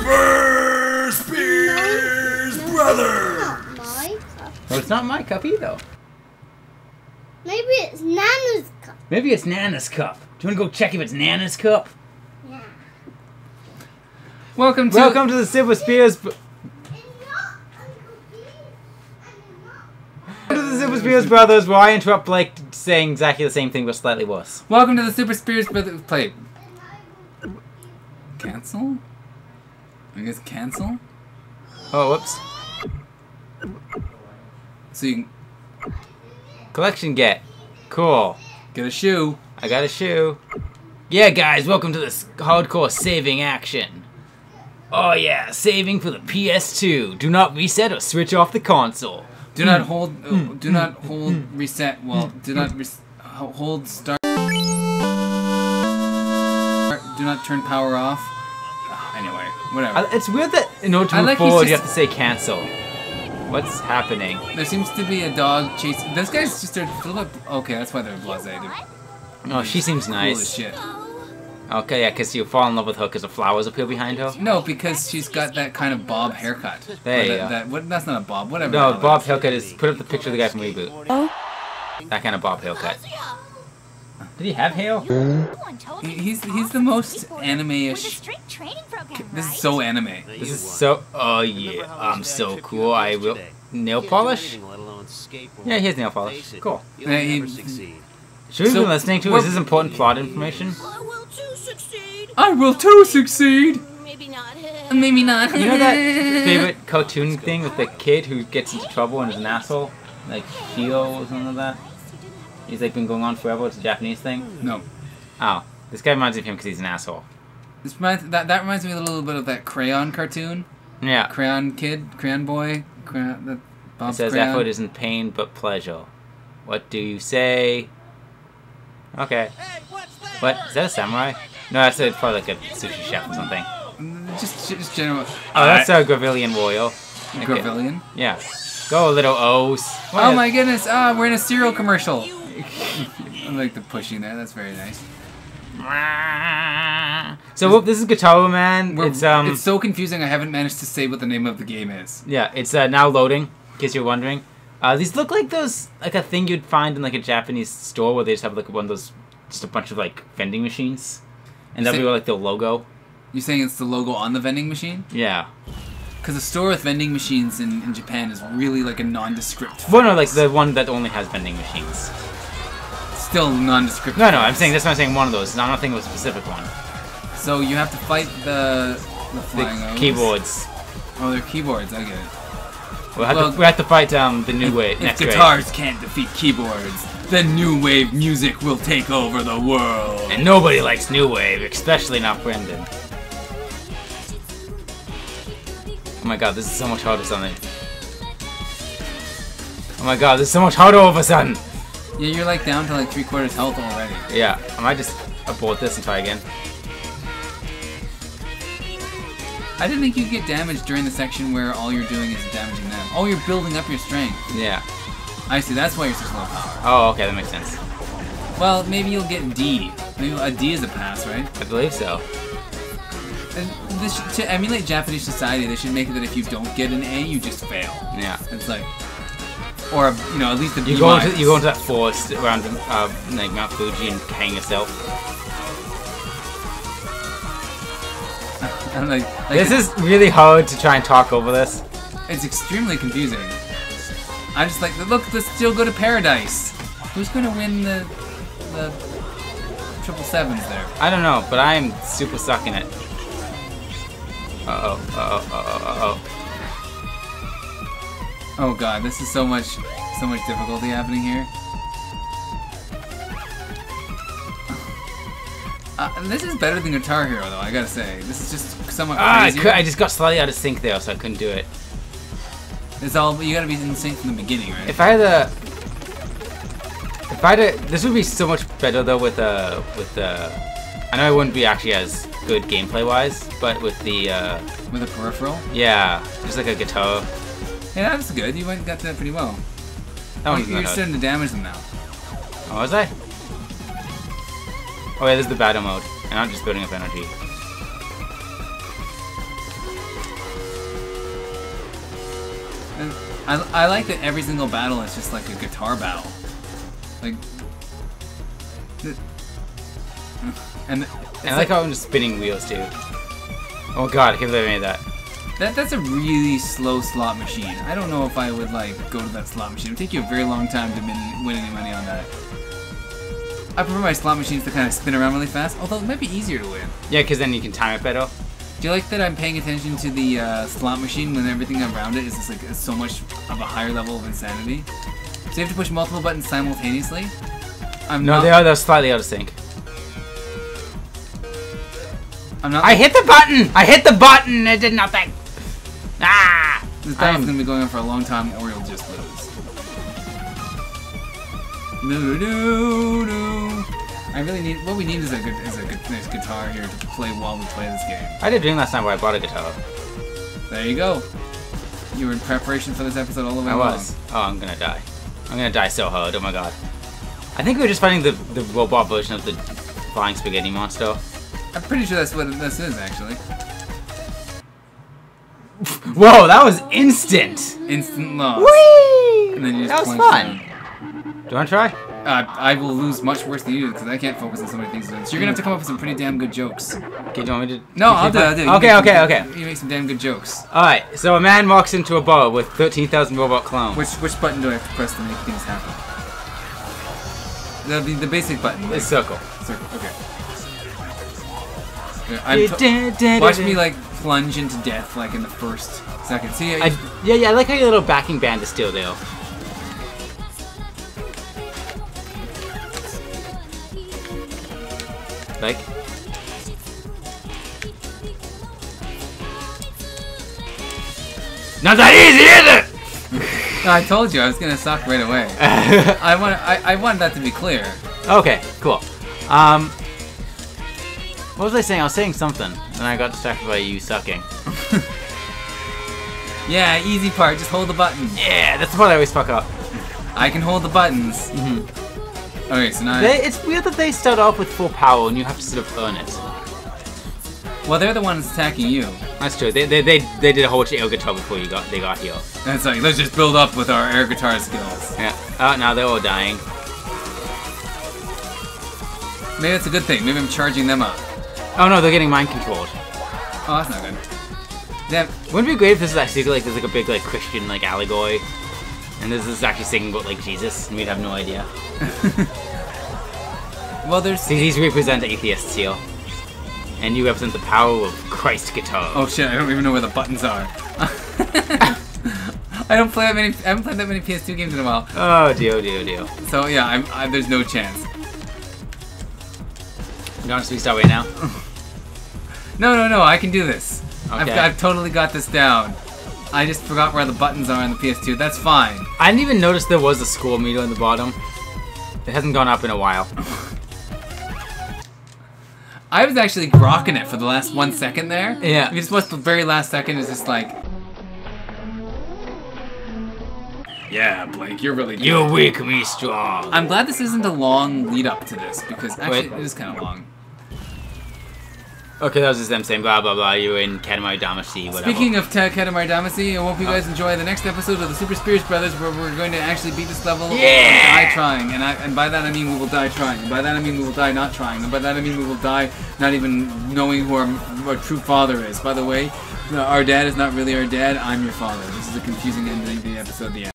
Super Speers Brother! Oh, it's not my cup either. Maybe it's Nana's cup. Maybe it's Nana's cup. Do you want to go check if it's Nana's cup? Yeah. Welcome to Welcome to the Super Speers. The Super Speers Brothers, where I interrupt Blake saying exactly the same thing but slightly worse. Welcome to the Super Speers Brothers. Play. Cancel. I guess cancel? Oh, whoops. So you can Collection get. Cool. get a shoe. I got a shoe. Yeah, guys, welcome to this hardcore saving action. Oh yeah, saving for the PS2. Do not reset or switch off the console. Do not hmm. hold. oh, hmm. do not hmm. hold reset. Well, do not res- hold start. Do not turn power off. Anyway, whatever. Uh, It's weird that in order to I move like he's forward, you have to say cancel. What's happening? There seems to be a dog chasing. This guy's just a little bit. Okay, that's why they're blasé. They're Oh, she seems cool as nice. shit. Okay, yeah, because you fall in love with her because the flowers appear behind her. No, because she's got that kind of bob haircut. There Or you that, go. that- what, that's not a bob. Whatever. No, Bob haircut is put up the picture of the guy from Reboot. Oh? That kind of Bob haircut. Did he have hair? He- He's he's the most anime-ish. This is so anime. This is so. Oh yeah, I'm um, so cool. I will nail polish. Yeah, he has nail polish. Cool. Yeah, he- Should we So, be listening to? Is this important plot information? I will too succeed. I will too succeed. Maybe not. Maybe not. You know that favorite cartoon thing with the kid who gets into trouble and is an asshole, like Shio or something like that. He's like been going on forever. It's a Japanese thing. No. Oh, this guy reminds me of him because he's an asshole. This reminds, that that reminds me a little bit of that crayon cartoon. Yeah. Crayon kid, crayon boy, crayon. That It says crayon. effort isn't pain but pleasure. What do you say? Okay. What? Is that a samurai? No, that's a, probably like a sushi chef or something. Just just general. Oh, that's a Gravillian warrior. Okay. Gravillian. Yeah. Go, little O's. Oh my goodness! Ah, we're in a cereal commercial. I like the pushing there. That's very nice. So whoop, this is Gitaroo Man. We're- it's um. it's so confusing. I haven't managed to say what the name of the game is. Yeah, it's uh, now loading. In case you're wondering, uh, these look like those like a thing you'd find in like a Japanese store where they just have like one of those, just a bunch of like vending machines, and that'll be like the logo. You're saying it's the logo on the vending machine? Yeah. Because a store with vending machines in, in Japan is really like a nondescript. Well, no, like the one that only has vending machines. Still nondescript. No, no, I'm saying that's not saying one of those. I'm not thinking of a specific one. So you have to fight the the The keyboards. Oh, they're keyboards. I get it. We'll have, Well, to, we have to fight um the new wave If next wave. guitars can't defeat keyboards, then new wave music will take over the world. And nobody likes new wave, especially not Brendan. Oh my god, this is so much harder, something. Oh my god, this is so much harder all of a sudden. Yeah, you're like down to like three quarters health already. Yeah, I might just abort this and try again. I didn't think you'd get damaged during the section where all you're doing is damaging them. Oh, you're building up your strength. Yeah. I see. That's why you're such low power. Oh, okay, that makes sense. Well, maybe you'll get D. Maybe a D is a pass, right? I believe so. And this should, to emulate Japanese society, they should make it that if you don't get an A, you just fail. Yeah. It's like, or a, you know, at least a You go into you go into that forest around uh, like Mount Fuji and hang yourself. And like, like This is really hard to try and talk over this. It's extremely confusing. I'm just like look. Let's still go to paradise. Who's gonna win the the triple sevens there? I don't know, but I'm super sucking it. Uh oh, uh oh, uh oh, uh oh. Oh god, this is so much so much difficulty happening here. Uh, this is better than Guitar Hero though. I gotta say, this is just somewhat Ah, I, crazier. cou- I just got slightly out of sync there, so I couldn't do it. It's all you gotta be in sync from the beginning, right? If I had a, if I had a, this would be so much better though with uh with uh, I know it wouldn't be actually as good gameplay wise, but with the uh, With a peripheral. yeah, just like a guitar. Hey, that's good. You went got that pretty well. That Oh, one's you're starting to damage them now. Oh, was I? Oh yeah, this is the battle mode, and I'm just building up energy. And I, I like that every single battle is just like a guitar battle. Like. the- And it's I like how I'm just spinning wheels too. Oh god, I can't believe I made that. That that's a really slow slot machine. I don't know if I would like go to that slot machine. It would take you a very long time to win, win any money on that. I prefer my slot machines to kind of spin around really fast, although it might be easier to win. Yeah, because then you can time it better. Do you like that I'm paying attention to the uh, slot machine when everything around it is just like so much of a higher level of insanity? So you have to push multiple buttons simultaneously. I'm No, not, they are they're slightly out of sync. I'm not. I hit the button! I hit the button! It did nothing! Ah! This battle's gonna be going on for a long time, or you'll just lose. No, no, no, no. I really need. What we need is a good, is a good, nice guitar here to play while we play this game. I did a dream last night where I bought a guitar. There you go. You were in preparation for this episode all the way I along. was. Oh, I'm gonna die. I'm gonna die so hard. Oh my god. I think we were just fighting the, the robot version of the flying spaghetti monster. I'm pretty sure that's what this is actually. Whoa, that was instant! Instant loss. Whee! And then you that just was plunge fun. Do you wanna try? Uh, I will lose much worse than you because I can't focus on so many things. So you're gonna have to come up with some pretty damn good jokes. Okay, do you want me to? No, I'll do it. I'll do. You Okay, okay, some- okay. You make some damn good jokes. Alright, so a man walks into a bar with 13,000 robot clones. Which which button do I have to press to make things happen? The the, the basic button. This circle. Circle. Okay. Yeah, I'm to- watch me like plunge into death like in the first second. See, I, I, yeah, yeah, I like how your little backing band is still there. Like, not that easy, is it? I told you I was gonna suck right away. I want I, I want that to be clear. okay, cool. Um, what was I saying? I was saying something, and I got distracted by you sucking. Yeah, easy part. Just hold the button. Yeah, that's the part I always fuck up. I can hold the buttons. Mhm. Okay, so now They, it's weird that they start off with full power and you have to sort of earn it. well, they're the ones attacking you. That's true. They, they, they, they did a whole bunch of air guitar before you got they got here. It's like let's just build up with our air guitar skills. Yeah. Oh, now they're all dying. Maybe that's a good thing. Maybe I'm charging them up. Oh no, they're getting mind controlled. Oh, that's not good. Damn. Wouldn't it be great if this is actually like there's like a big like Christian like allegory, and this is actually singing about like Jesus, and we'd have no idea. Well, there's. See, these represent atheists here, and you represent the power of Christ guitar. Oh shit! I don't even know where the buttons are. I don't play that many. I haven't played that many PS2 games in a while. Oh dear, oh, dear, oh, dear. So yeah, I'm, I, there's no chance. You want us to restart right now? No, no, no. I can do this. I've, I've totally got this down. I just forgot where the buttons are on the PS2. That's fine. I didn't even notice there was a score meter in the bottom. It hasn't gone up in a while. I was actually grokking it for the last one second there. Yeah. You're supposed to the very last second is just like. Yeah, Blake, you're really good. You weak, me strong. I'm glad this isn't a long lead up to this because actually Wait. it is kind of long. Okay, that was just them saying blah blah blah. You were in Katamari Damacy, whatever. Speaking of Ta- Katamari Damacy, I hope you guys enjoy the next episode of the Super Speers Brothers where we're going to actually beat this level Yeah! and die trying. And, I, and by that I mean we will die trying. And by that I mean we will die not trying. And by that I mean we will die not even knowing who our, our true father is. By the way, our dad is not really our dad, I'm your father. This is a confusing ending to the episode, the end.